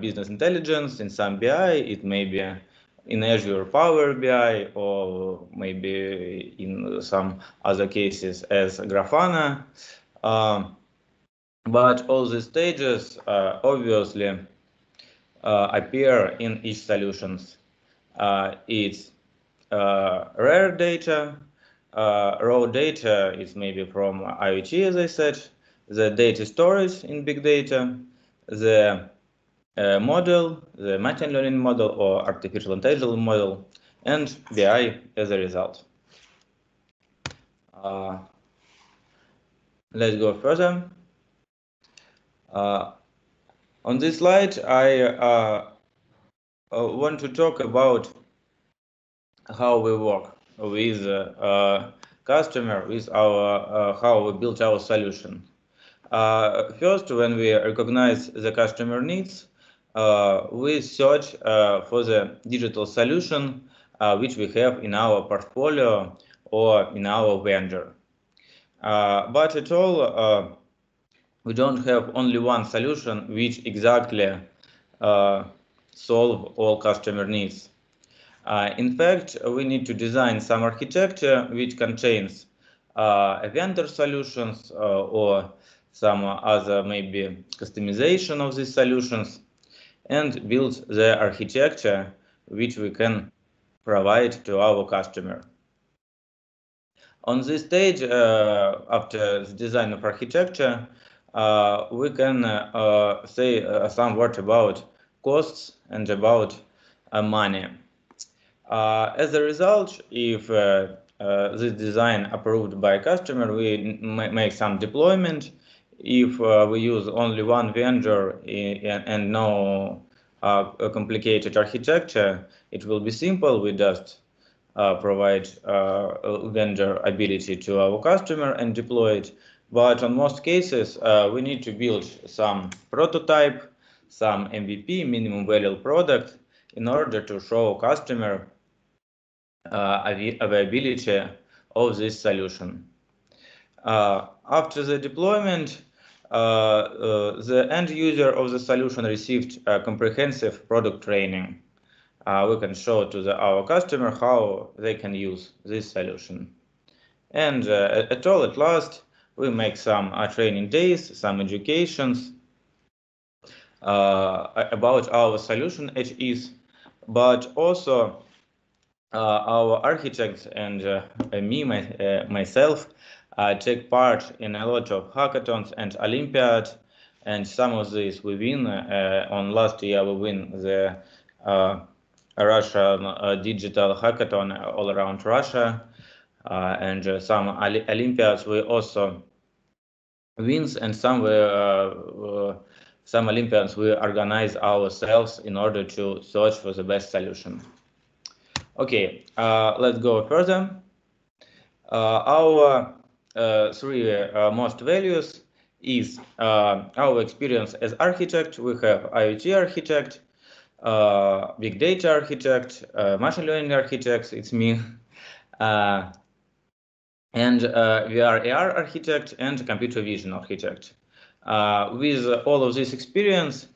business intelligence in some BI. It may be in Azure Power BI or maybe in some other cases as Grafana. Um, but all these stages uh, obviously uh, appear in each solutions. Uh, it's rare data, raw data is maybe from IoT, as I said, the data storage in big data, the uh, model, the machine learning model or artificial intelligence model, and BI as a result. Uh, let's go further. Uh, on this slide, I uh, uh, want to talk about how we work with uh, customer, with our how we build our solution. first, when we recognize the customer needs, uh, we search uh, for the digital solution uh, which we have in our portfolio or in our vendor. but at all, we don't have only one solution which exactly solve all customer needs. Uh, in fact, we need to design some architecture which contains uh, vendor solutions uh, or some other maybe customization of these solutions and build the architecture which we can provide to our customer. On this stage, uh, after the design of architecture, uh, we can uh, say uh, some word about costs and about uh, money. Uh, as a result, if this design approved by customer, we make some deployment if uh, we use only one vendor in, and no uh, complicated architecture, it will be simple. We just uh, provide uh, vendor ability to our customer and deploy it. But on most cases, uh, we need to build some prototype, some MVP, minimum viable product, in order to show customer uh, availability of this solution. after the deployment, uh, uh, the end user of the solution received a comprehensive product training. Uh, we can show to the, our customer how they can use this solution. And at all, at last, we make some training days, some educations about our solution HEs, but also uh, our architects and uh, me, my, uh, myself, uh, take part in a lot of hackathons and Olympiad, and some of these we win. Uh, on last year, we win the uh, Russian uh, digital hackathon all around Russia, uh, and uh, some Olympiads we also wins, and some we, some Olympiads we organize ourselves in order to search for the best solution. Okay, let's go further. our uh, Uh, three uh, uh, most values is uh, our experience as architect. We have IoT architect, uh, big data architect, machine learning architect. It's me. and VR AR architect and computer vision architect. with all of this experience,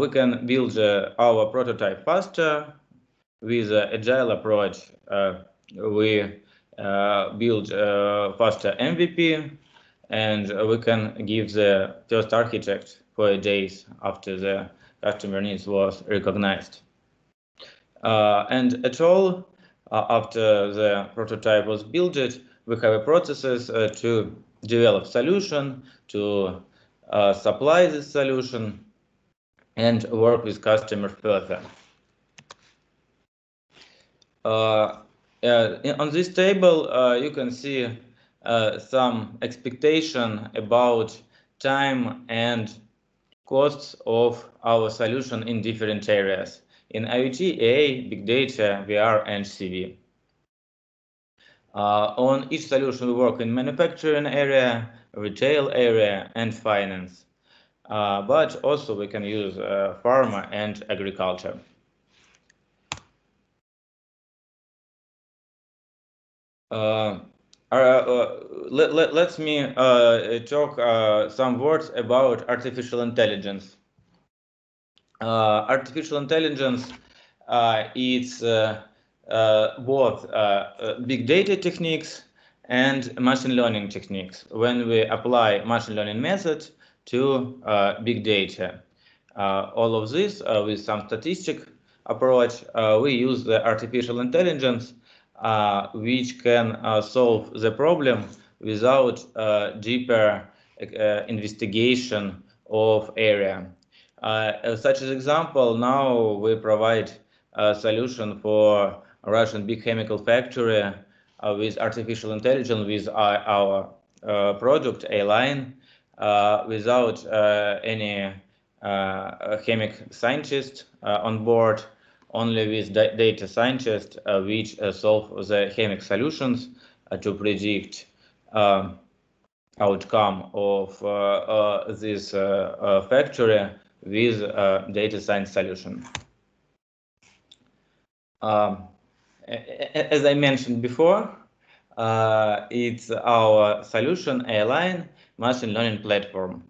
we can build our prototype faster with agile approach. we uh, build uh, faster MVP, and we can give the first architect for days after the customer needs was recognized. Uh, and at all, after the prototype was built, we have processes to develop solution, to supply the solution, and work with customer further. Uh, uh, on this table, uh, you can see uh, some expectation about time and costs of our solution in different areas. In IoT, AI, Big Data, VR, and CV. Uh, on each solution, we work in manufacturing area, retail area, and finance. Uh, but also we can use uh, pharma and agriculture. Uh, uh, let, let, let me uh, talk some words about artificial intelligence. artificial intelligence it's both big data techniques and machine learning techniques when we apply machine learning methods to uh, big data. Uh, all of this uh, with some statistic approach, we use the artificial intelligence Uh, which can uh, solve the problem without uh, deeper investigation of area. such as example, now we provide a solution for Russian big chemical factory uh, with artificial intelligence with our, our uh, product A-line uh, without any chemic scientist on board, only with da data scientists which solve the chemic solutions to predict um, outcome of uh, uh, this uh, factory with data science solution. Um, as I mentioned before, uh, it's our solution A-line machine learning platform.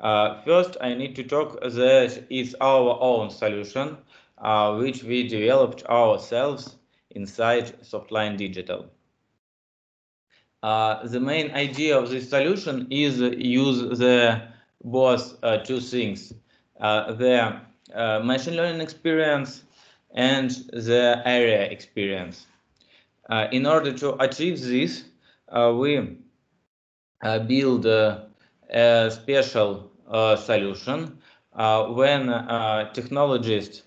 Uh, first, I need to talk that it's our own solution, uh, which we developed ourselves inside Softline Digital. Uh, the main idea of this solution is use the both uh, two things, uh, the machine learning experience and the area experience. Uh, in order to achieve this, uh, we uh, build a special solution when technologists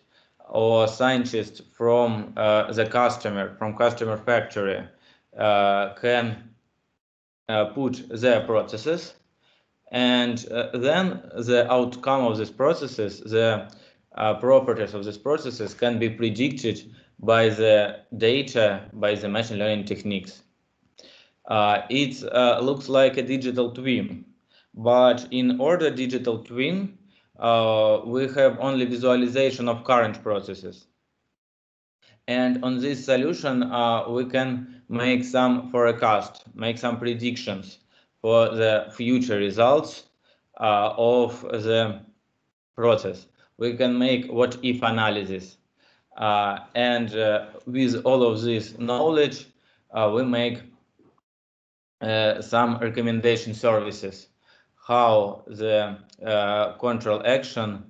or scientists from the customer, from customer factory, can put their processes and uh, then the outcome of these processes, the uh, properties of these processes can be predicted by the data, by the machine learning techniques. Uh, it uh, looks like a digital twin, but in order digital twin, uh, we have only visualization of current processes. And on this solution, uh, we can make some forecast, make some predictions for the future results uh, of the process we can make what if analysis. Uh, and uh, with all of this knowledge, uh, we make some recommendation services, how the uh, control action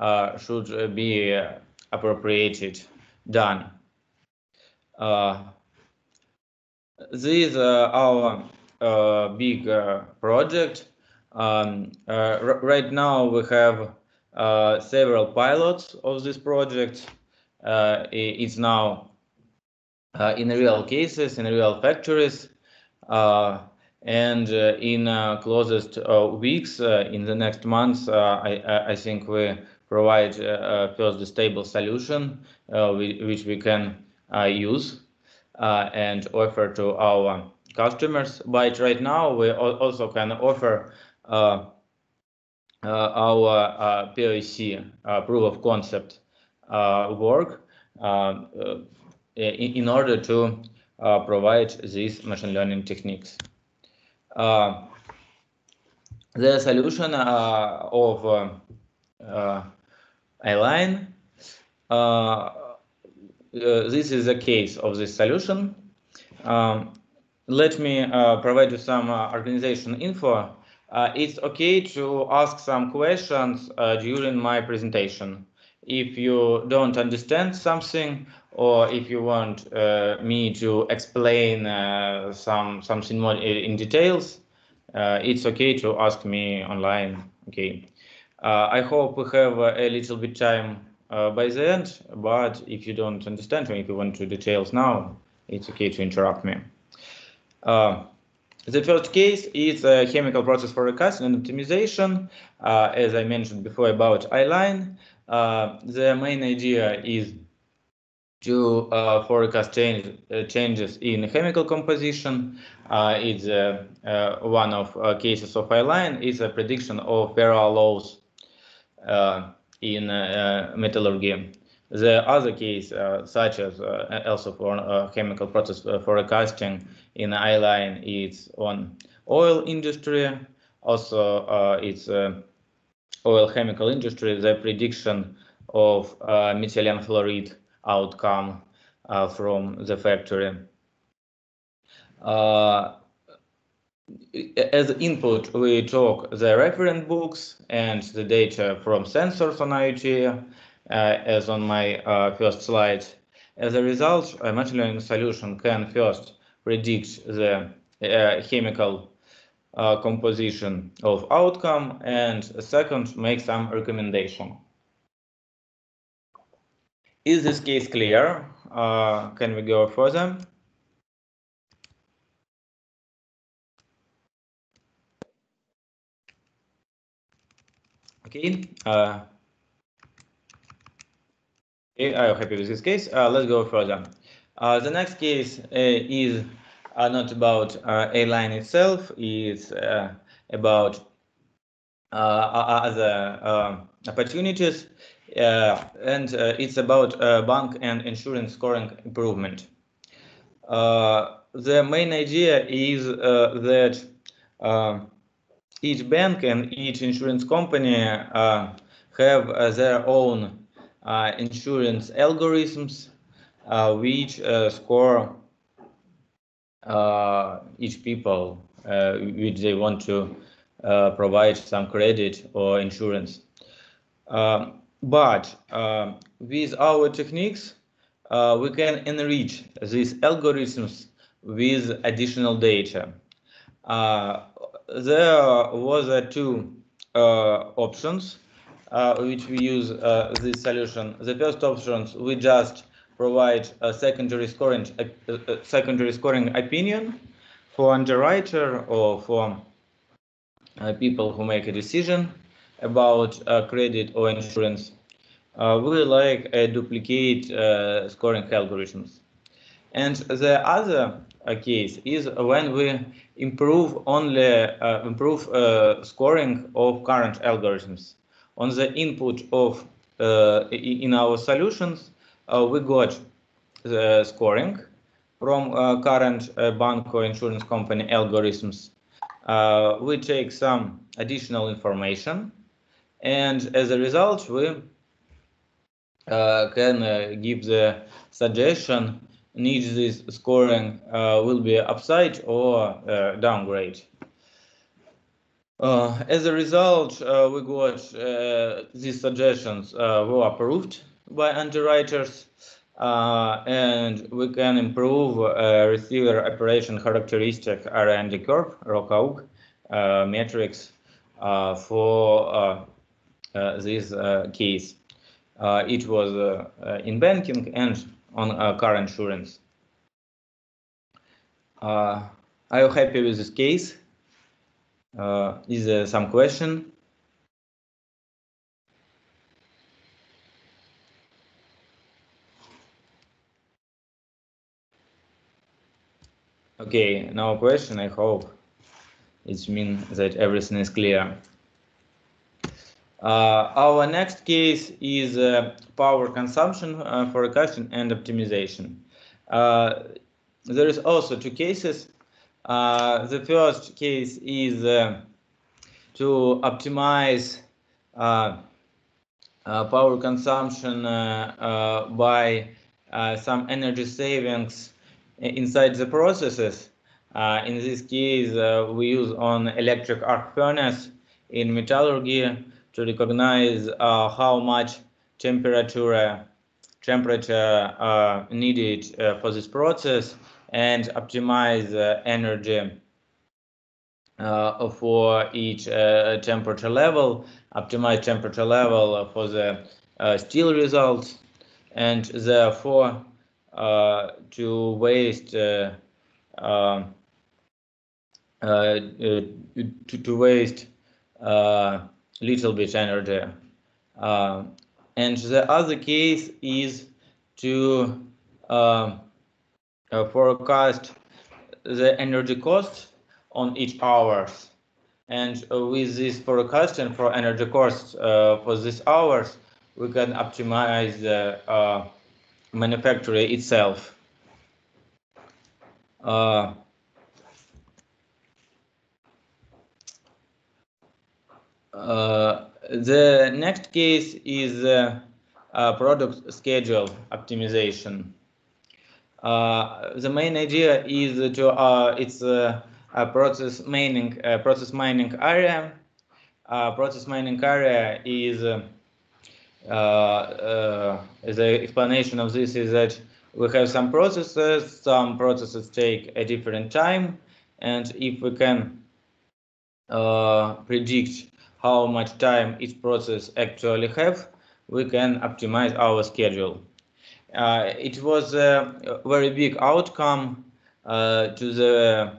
uh, should be appropriated, done. this is our big project. Um, right now we have uh, several pilots of this project. Uh, it's now uh, in real cases, in real factories, and uh, in uh, closest uh, weeks, in the next months, I, I, think we provide first a stable solution which we can use and offer to our customers. But right now, we also can offer uh, uh, our uh, POC, uh, proof of concept work in, order to provide these machine learning techniques. The solution of A-line uh, this is the case of this solution. Um, let me provide you some organization info it's okay to ask some questions during my presentation. If you don't understand something or if you want uh, me to explain uh, some something more in details, uh, it's okay to ask me online. Okay. I hope we have a little bit time by the end, but if you don't understand or if you want to details now, it's okay to interrupt me. The first case is a chemical process for forecasting and optimization. Uh, as I mentioned before about A-line, uh, the main idea is to uh, forecast change, uh, changes in chemical composition. Uh, it's uh, one of cases of A-line is a prediction of ferroalloys in metallurgy. The other case, uh, such as uh, also for uh, chemical process forecasting in A-line, it's on oil industry. Also, it's oil chemical industry. The prediction of uh, methylene fluoride outcome uh, from the factory. Uh, as input, we took the reference books and the data from sensors on IoT, uh, as on my uh, first slide. As a result, a machine learning solution can first predict the uh, chemical uh, composition of outcome and second, make some recommendation. Is this case clear? Uh, can we go further? Okay. Uh, okay, I'm happy with this case. Uh, let's go further. Uh, the next case uh, is uh, not about uh, A-line itself, it's about other opportunities, Uh, and uh, it's about uh, bank and insurance scoring improvement. the main idea is that um, each bank and each insurance company uh, have uh, their own uh, insurance algorithms which score each people which they want to provide some credit or insurance. Um, but with our techniques, uh, we can enrich these algorithms with additional data. Uh, there was uh, two uh, options uh, which we use this solution. The first option, we just provide a secondary scoring, a, secondary scoring opinion for underwriter or for uh, people who make a decision about uh, credit or insurance. Uh, we like duplicate scoring algorithms. And the other case is when we improve only uh, improve uh, scoring of current algorithms. On the input of uh, in our solutions, we got the scoring from current bank or insurance company algorithms. we take some additional information, and as a result, we uh, can uh, give the suggestion needs this scoring uh, will be upside or uh, downgrade. Uh, as a result, uh, we got these suggestions were approved by underwriters, and we can improve receiver operation characteristic R&D curve, ROC AUC, metrics for this case. it was in banking and on uh, car insurance. Uh, are you happy with this case? Uh, is there some question? Okay, no question, I hope. It means that everything is clear. Uh, our next case is uh, power consumption uh, forecasting and optimization. Uh, there is also two cases. Uh, the first case is uh, to optimize power consumption by some energy savings inside the processes. in this case, we use on electric arc furnace in metallurgy to recognize uh, how much temperature temperature uh, needed uh, for this process and optimize energy uh, for each uh, temperature level, optimize temperature level for the uh, steel results, and therefore to waste um, to, to waste little bit energy. Uh, and the other case is to uh, uh, forecast the energy cost on each hours. And with this forecasting for energy costs uh, for these hours, we can optimize the uh, manufacturing itself. Uh, the next case is uh, product schedule optimization. the main idea is to it's a, process mining process mining area. process mining area is uh, uh, the explanation of this is that we have some processes, some processes take a different time, and if we can uh, predict how much time each process actually have, we can optimize our schedule. Uh, it was a very big outcome uh, to the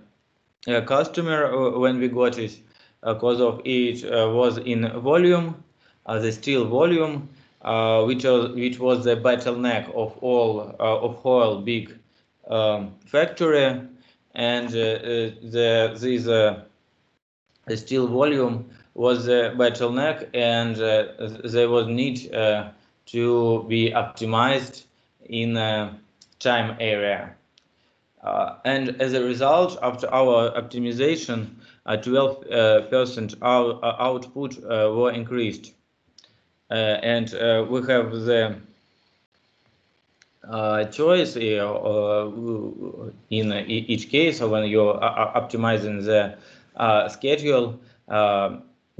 uh, customer when we got it because of it was in volume, the steel volume, uh, which was which was the bottleneck of all uh, of whole big um, factory, and uh, the this steel volume was a bottleneck, and there was need to be optimized in time area. Uh, and as a result, after our optimization, 12% uh, uh, output were increased. Uh, and uh, we have the uh, choice in each case when you're optimizing the schedule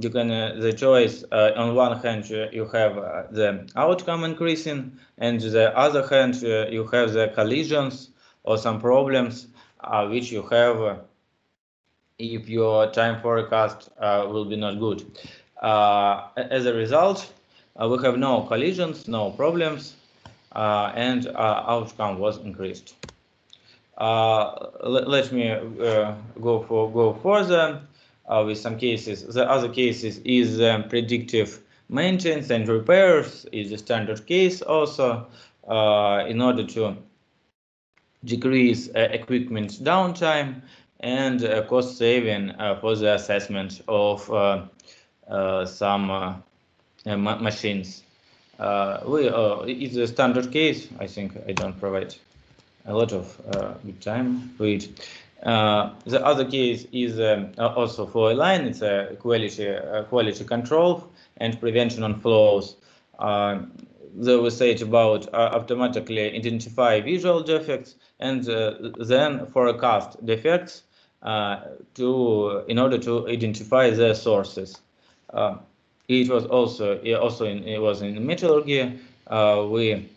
you can uh, the choice uh, on one hand uh, you have the outcome increasing and the other hand you have the collisions or some problems which you have if your time forecast will be not good as a result uh, we have no collisions, no problems, uh, and uh, outcome was increased. let, let me go for go further with some cases. The other cases is um, predictive maintenance and repairs is a standard case also in order to decrease uh, equipment downtime and uh, cost saving uh, for the assessment of some uh, ma machines. Uh, we uh, it's a standard case. I think I don't provide a lot of good time for it. The other case is um, also for a line. It's a quality quality control and prevention on flows. they will say it about uh, automatically identify visual defects and uh, then forecast defects uh, to in order to identify their sources. It was also also in it was in metallurgy. Uh, we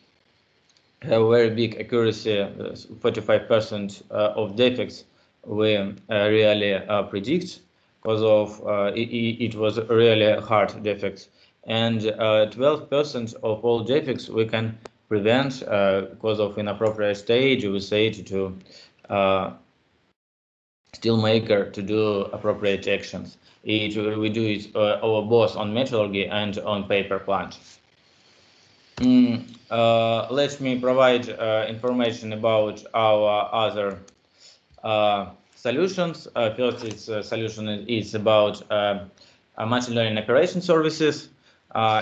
have very big accuracy, 45% uh, of defects we uh, really predict because of it, it, was really hard defects and 12% of all defects we can prevent uh, because of inappropriate stage we say to, uh, steelmaker to do appropriate actions it, we do it uh, our both on metallurgy and on paper plant. Mm, uh, let me provide uh, information about our other uh, solutions. Uh, first, its uh, solution is about machine learning operation services.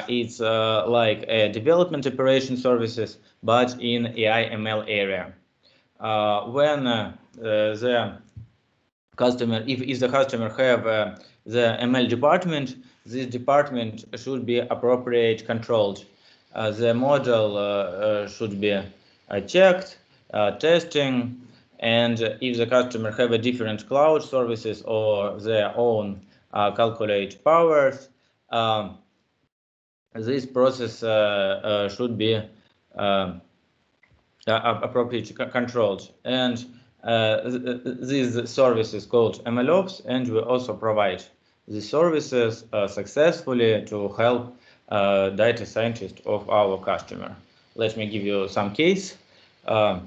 it's like development operation services, but in AI ML area. when the customer, if, if the customer have the ML department, this department should be appropriate controlled. Uh, the model uh, uh, should be uh, checked, uh, testing, and if the customer have a different cloud services or their own uh, calculate powers, um, this process should be um, appropriately controlled. And uh, these services called MLOps, and we also provide these services uh, successfully to help uh, data scientists of our customer. Let me give you some case. Uh,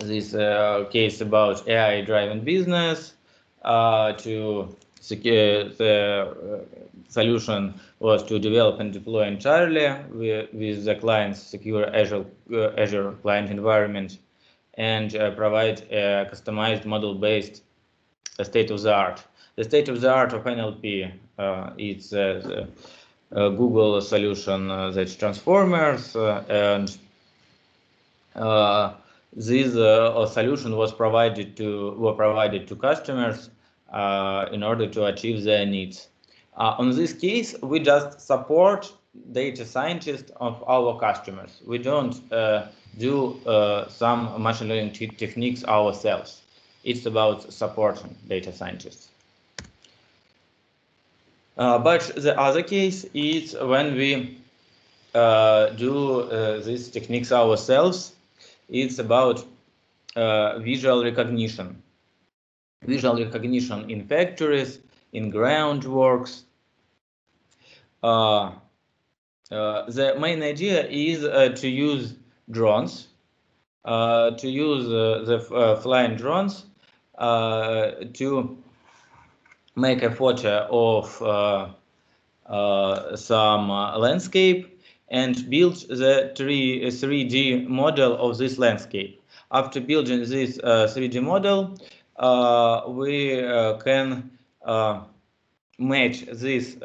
this uh, case about AI-driven business uh, to secure the solution was to develop and deploy entirely with, with the client's secure Azure, Azure client environment and uh, provide a customized model-based state-of-the-art. The state-of-the-art of NLP uh, is uh, Google solution that's transformers and this uh, solution was provided to were provided to customers uh, in order to achieve their needs. Uh, on this case, we just support data scientists of our customers. We don't uh, do uh, some machine learning techniques ourselves. It's about supporting data scientists. Uh, but the other case is when we do these techniques ourselves. It's about uh, visual recognition. Visual recognition in factories, in groundworks. Uh, uh, the main idea is uh, to use drones, to use the flying drones to make a photo of some landscape and build the 3, 3D model of this landscape. After building this uh, 3D model, uh, we uh, can match this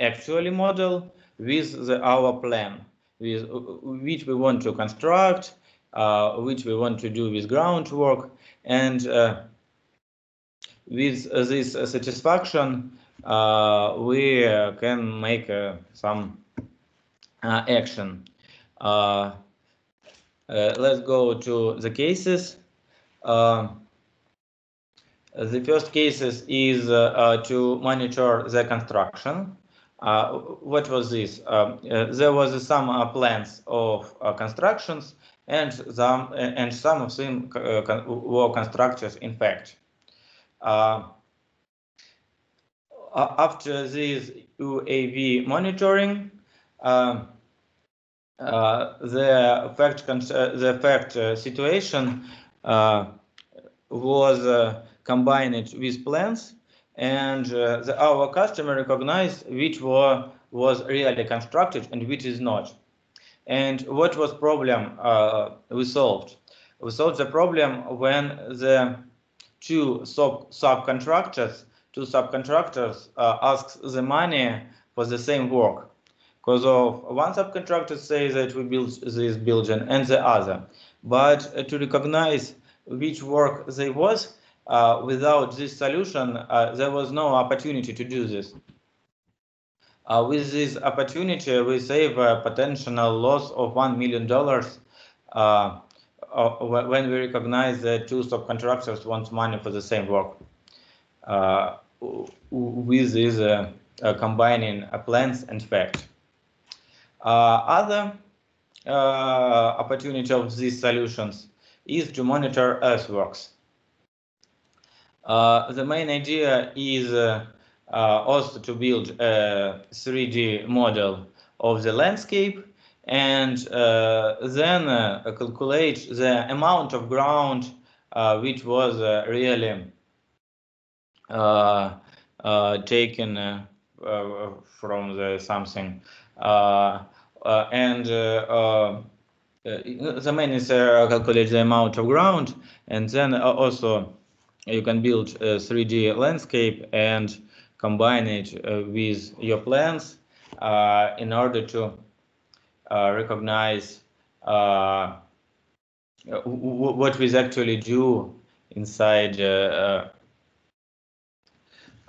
actually model with the, our plan, with which we want to construct, uh, which we want to do with groundwork, and uh, with this satisfaction, uh, we can make some uh, Uh, action. Uh, uh, let's go to the cases. Uh, the first cases is uh, to monitor the construction. what was this? Um, there was some plans of constructions and some and some of them were constructed in fact. after this UAV monitoring, um, uh, the fact the fact uh, situation uh, was combined with plans and the, our customer recognized which were was really constructed and which is not. And what was problem uh, we solved? We solved the problem when the two sub subcontractors, two subcontractors uh, asked the money for the same work because of one subcontractor says that we build this building and the other. But uh, to recognize which work they was, uh, without this solution, uh, there was no opportunity to do this. Uh, with this opportunity, we save a potential loss of $1 million uh, uh, when we recognize that two subcontractors want money for the same work. with this combining plans and fact. Uh, other uh, opportunity of these solutions is to monitor earthworks. Uh, the main idea is also to build a 3D model of the landscape and uh, then uh, calculate the amount of ground uh, which was really taken from the something uh, uh, Uh, uh, and uh, uh, the main is calculate the amount of ground, and then also you can build a 3D landscape and combine it with your plans in order to recognize what we actually do inside uh,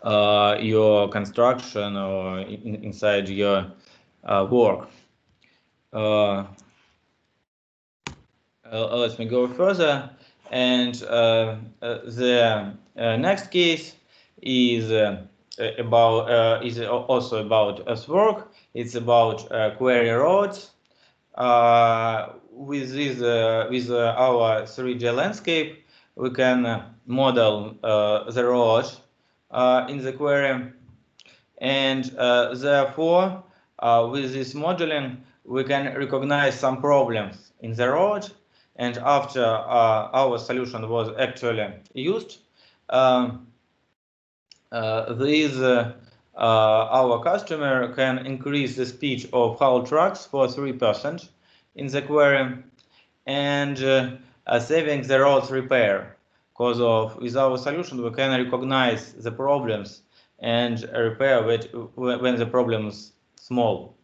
uh, your construction or in, inside your uh, Uh, work. Uh, uh, uh, let me go further. And uh, the next case is about is also about earthwork. It's about quarry roads. with this with our 3D landscape, we can model the road in the quarry and uh, therefore uh, with this modeling, we can recognize some problems in the road. And after uh, our solution was actually used, um, uh, these uh, our customer can increase the speed of haul trucks for 3% in the quarry and uh, saving the roads repair because of with our solution we can recognize the problems and repair when the problems small.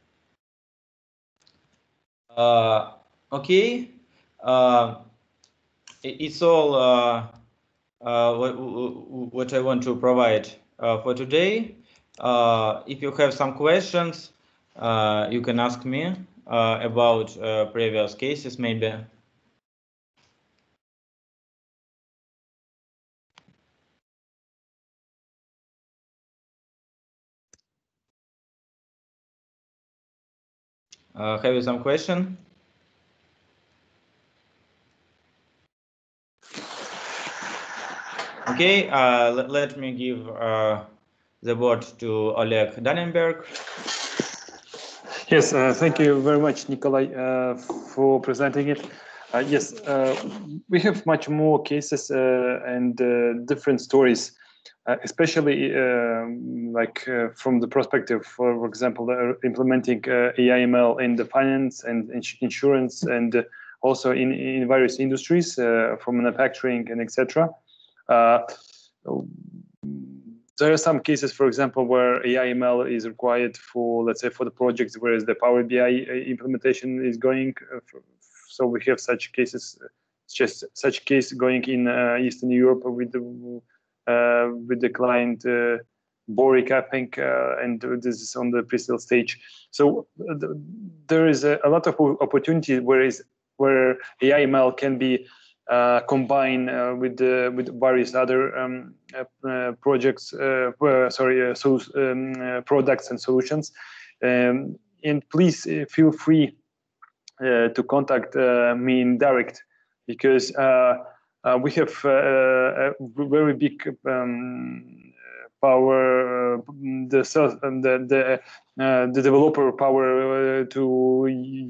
Uh, okay, uh, it's all uh, uh what, what, I want to provide uh, for today. uh, if you have some questions, you can ask me about previous cases, maybe. Uh, have you some question? Okay, uh, let, let me give uh, the word to Oleg Dannenberg. Yes, uh, thank you very much, Nikolai, uh, for presenting it. Uh, yes, we have much more cases and different stories, especially um, like from the perspective, for for example, implementing AIML in the finance and insurance and also in, in various industries, from manufacturing and etc there are some cases, for example, where AIML is required for, let's say, for the projects, whereas the Power BI uh, implementation is going. Uh, so we have such cases, just such case going in uh, Eastern Europe with the uh, with the client uh, Boric, I think, uh, and this is on the pre-sale stage. So there is a, a, lot of opportunity where is where AIML can be uh, uh, with the, with various other um, uh, projects, sorry, so, um, products and solutions. Um, and please feel free to contact me in direct because we have a very big um, power, the um, the the, uh, the developer power uh, to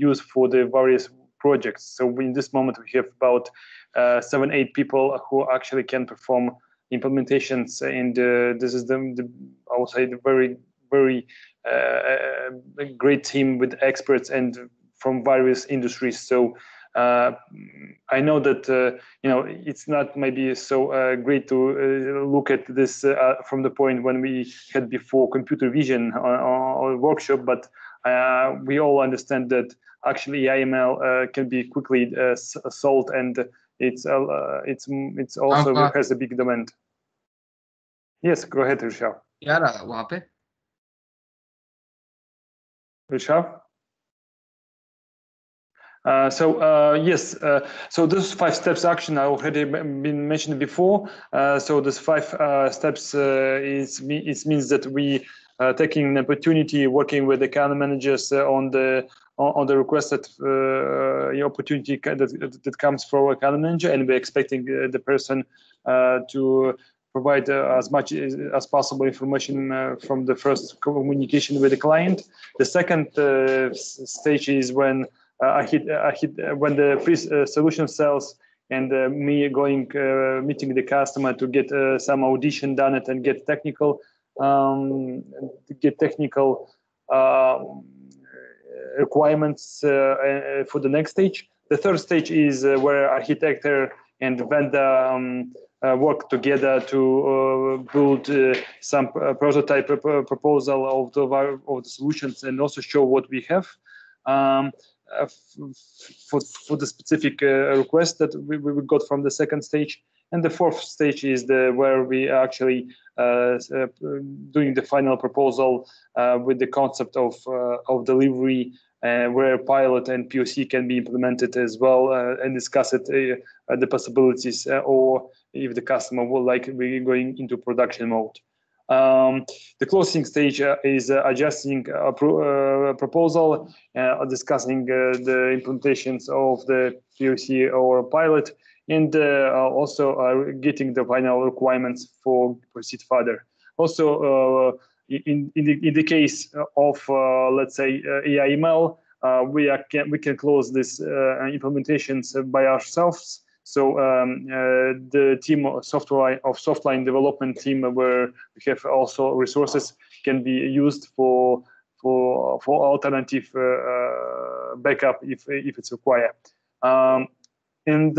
use for the various projects. So in this moment, we have about uh, seven, eight people who actually can perform implementations. And uh, this is the, the, I would say, the very, very uh, great team with experts and from various industries. So uh, I know that uh, you know it's not maybe so uh, great to look at this from the point when we had before computer vision or, workshop, but we all understand that actually AIML can be quickly solved and it's uh, it's it's also uh, has a big demand. Yes, go ahead, Rishabh. यार वहाँ पे Rishabh? Uh, so uh, yes, uh, so those five steps action I already been mentioned before. Uh, so those five uh, steps uh, is it means that we taking an opportunity working with the account managers on the on, the requested uh, opportunity that, that comes from a calendar manager, and we're expecting uh, the person uh, to provide uh, as much as, as possible information uh, from the first communication with the client. The second uh, stage is when I hit, I hit when the pre solution sells and me going meeting the customer to get some audition done it and get technical um, get technical. Um, requirements uh, uh, for the next stage. The third stage is uh, where architecture and vendor um, work together to build some prototype proposal of the of the solutions and also show what we have. Um, uh, for, for the specific uh, request that we, we got from the second stage. And the fourth stage is the where we actually uh, doing the final proposal with the concept of of delivery uh, where pilot and POC can be implemented as well uh, and discuss it, uh, the possibilities, or if the customer would like be going into production mode. Um, the closing stage uh, is uh, adjusting a pro, uh, proposal, discussing the implementations of the POC or pilot, and also getting the final requirements for proceed further. Also, in, in, the, in the case of, uh, let's say, uh, AIML, uh, we, are, can, we can close this implementations by ourselves. So um, uh, the team of software of softline development team, where we have also resources, can be used for for for alternative uh, uh, backup if if it's required. Um, and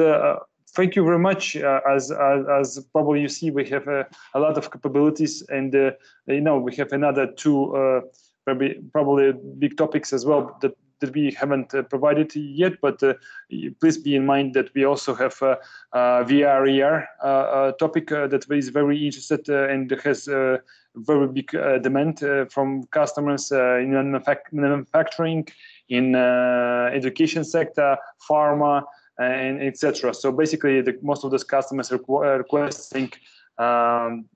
thank you very much. Uh, as, as, as probably you see, we have uh, a lot of capabilities, and uh, you know we have another two probably probably big topics as well that that we haven't uh, provided yet, but uh, please be in mind that we also have uh, VR uh, topic uh, that is very interested and has very big demand from customers in manufacturing, in education sector, pharma, and etc. So basically, the, most of those customers are requesting um,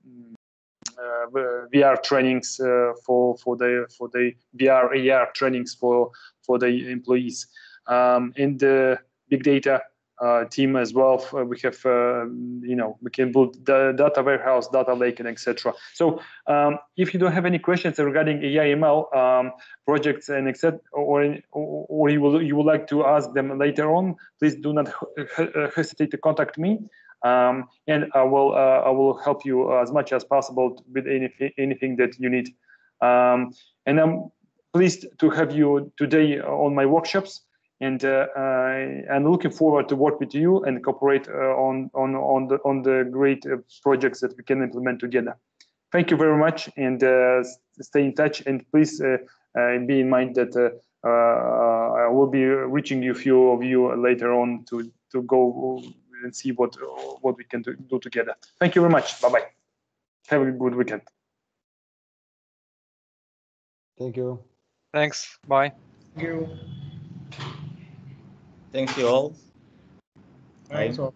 VR trainings uh, for for the for the VR AR trainings for for the employees. Um, in the big data uh, team as well, we have uh, you know we can build the data warehouse, data lake, and etc. So um, if you don't have any questions regarding AI ML um, projects and etc. or or, or you will you would like to ask them later on, please do not he- he- hesitate to contact me um, and I will uh, I will help you as much as possible with anything anything that you need. Um, and I'm pleased to have you today on my workshops, and uh, I'm looking forward to work with you and cooperate uh, on on on the on the great uh, projects that we can implement together. Thank you very much, and uh, stay in touch. And please uh, be in mind that. I will be reaching you, few of you later on to to go and see what what we can do, do together. Thank you very much. Bye bye. Have a good weekend. Thank you. Thanks. Bye. Thank you all. Thanks all.